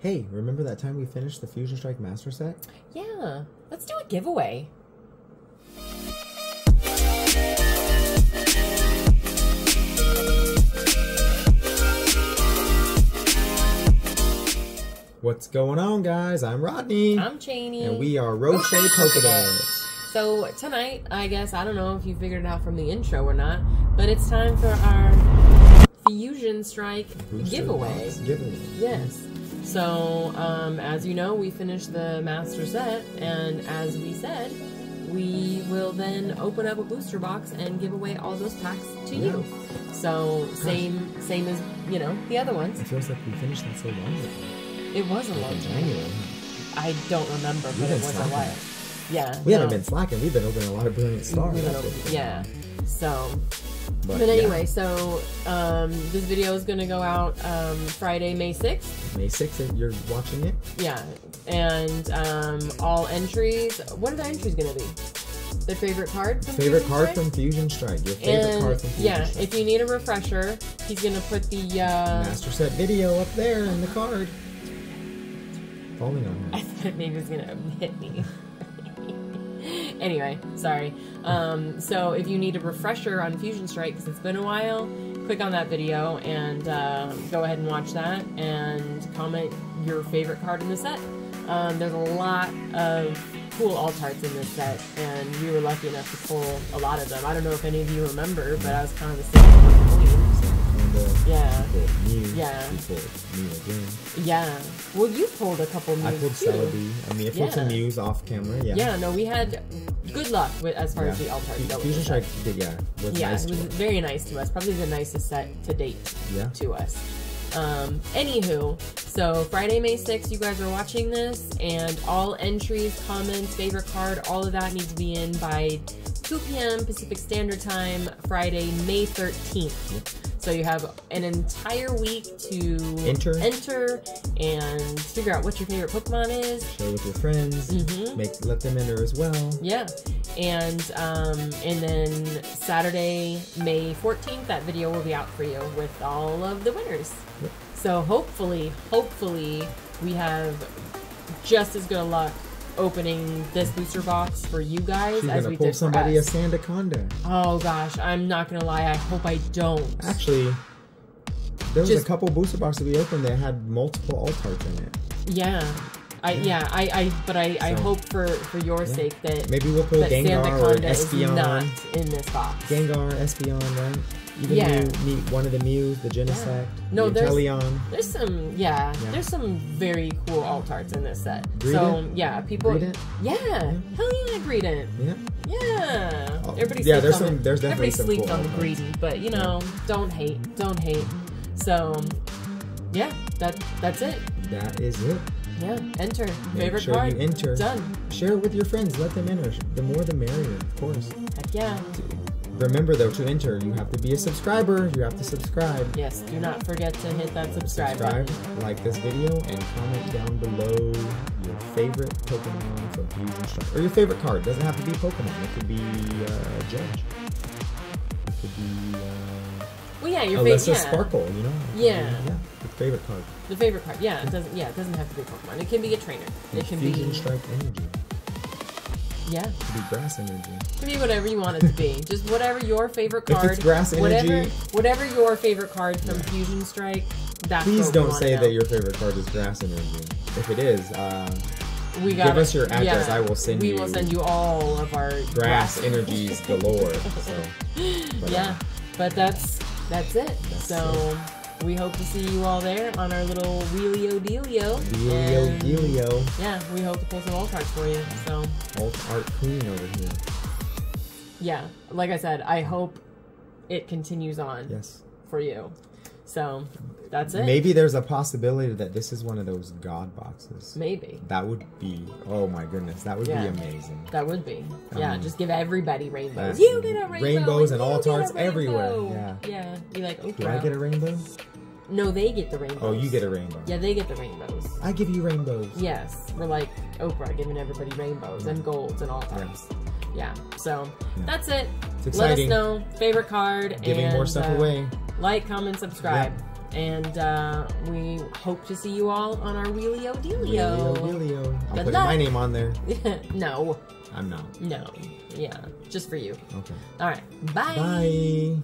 Hey, remember that time we finished the Fusion Strike Master Set? Yeah, let's do a giveaway. What's going on, guys? I'm Rodney. I'm Cheney. and we are Ro Chey PokeDECKS. So tonight, I guess I don't know if you figured it out from the intro or not, but it's time for our Fusion Strike Booster giveaway. box Giveaway. Yes. So, um, as you know, we finished the master set, and as we said, we will then open up a booster box and give away all those packs to you. So, same, same as you know the other ones. It feels like we finished that so long ago. It was a Like long time. January. I don't remember, We've but it was a while. Yeah. We haven't been slacking. We've been opening a lot of brilliant stars. Yeah. So, But, but yeah, anyway, so um, this video is going to go out um, Friday, May 6th. May 6th, you're watching it. Yeah. And um, all entries. What are the entries going to be? Their favorite card from Favorite Fusion card Strike? from Fusion Strike. Your favorite and, card from Fusion Yeah, Strike. Yeah, if you need a refresher, he's going to put the. Uh, Master Set video up there in the card. Falling on I thought maybe it was gonna hit me. Anyway, sorry. Um, so if you need a refresher on Fusion Strike because it's been a while, click on that video and uh, go ahead and watch that and comment your favorite card in the set. Um, there's a lot of cool alt arts in this set, and we were lucky enough to pull a lot of them. I don't know if any of you remember, but I was kind of the same. Combo. Yeah. We pulled Mew. Yeah. We pulled Mew again. Yeah. Well, you pulled a couple I pulled too. Celebi. I mean, I pulled some Yeah. Mews off camera. Yeah. Yeah, no, we had good luck with as far as the alt art Fu- goes. Fusion Strike did, yeah, was Yeah, nice it was very nice to us. Probably the nicest set to date Yeah. to us. Um, anywho, so Friday, May 6th, you guys are watching this, and all entries, comments, favorite card, all of that needs to be in by 2 p.m. Pacific Standard Time, Friday, May 13th. Yep. So you have an entire week to Enter. enter and figure out what your favorite Pokemon is. Share with your friends. Mhm. Make let them enter as well. Yeah, and um, and then Saturday, May fourteenth, that video will be out for you with all of the winners. Yep. So hopefully, hopefully, we have just as good luck opening this booster box for you guys She's as gonna we pull did somebody a. Sandaconda. Oh gosh, I'm not gonna lie. I hope I don't. Actually, there was Just- a couple booster boxes we opened that had multiple alt arts in it. Yeah, I yeah I, I but I, I hope for for your Yeah. sake that Maybe we'll put Gengar or Sandaconda is not in this box. Gengar, Espeon, right? Even Yeah. Mew, Mew- one of the Mews, the Genesect, No, the there's- Inteleon. There's some, yeah, Yeah. there's some very cool alt arts in this set. Greedent? So yeah, people, Greedent? yeah, hell yeah, Greedent, Yeah. yeah. Oh, Everybody, yeah, there's some- the, there's definitely everybody some sleeps cool on the greedy, but you know, don't hate, don't hate. So yeah, that that's it. That is it. Yeah, enter Make favorite sure card. you enter. Done. Share it with your friends. Let them enter. The more the merrier, of course. Heck yeah. Remember though, to enter, you have to be a subscriber. You have to subscribe. Yes. Do not forget to hit that subscribe, Subscribe, button. like this video, and comment down below your favorite Pokemon from Fusion Strike. Or your favorite card. Doesn't have to be Pokemon. It could be uh, Judge. It could be uh, Well, yeah, your Elesa favorite. Yeah. Sparkle, you know? Yeah. Yeah, your favorite card. The favorite card. Yeah, it doesn't. Yeah, it doesn't have to be Pokemon. It can be a trainer. It can Fusion be. Strike Energy. Yeah. It could be Grass Energy. It can be whatever you want it to be. Just whatever your favorite card. If it's grass whatever, energy- whatever your favorite card from Fusion Strike. That's Please don't say that your favorite card is Grass Energy. If it is, uh, We give got us your address, I will send we you We will send you all of our Grass Energies galore. So, but, yeah, but that's that's it. That's so we hope to see you all there on our little wheelio dealio. And, Delio. Yeah, we hope to pull some alt cards for you. So Alt Art Queen over here. yeah, like I said, I hope it continues on Yes. for you. So that's it. Maybe there's a possibility that this is one of those God boxes. Maybe. That would be, oh my goodness, that would Yeah. be amazing. That would be. Yeah, Um, just give everybody rainbows. you get a rainbow. rainbows and you alt get everywhere, yeah. Yeah. Be like, Oprah. Do I get a rainbow? No, they get the rainbows. Oh, you get a rainbow. Yeah, they get the rainbows. I give you rainbows. Yes, we're like Oprah giving everybody rainbows and golds and all types. Yeah. So Yeah. that's it. It's Let us know favorite card Giving and more stuff uh, away. Like, comment, subscribe. And uh, we hope to see you all on our Wheelio Dealio. Wheelio. I'm Good putting my name on there. no, I'm not. no. Yeah, just for you. Okay. All right. Bye. Bye.